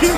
He's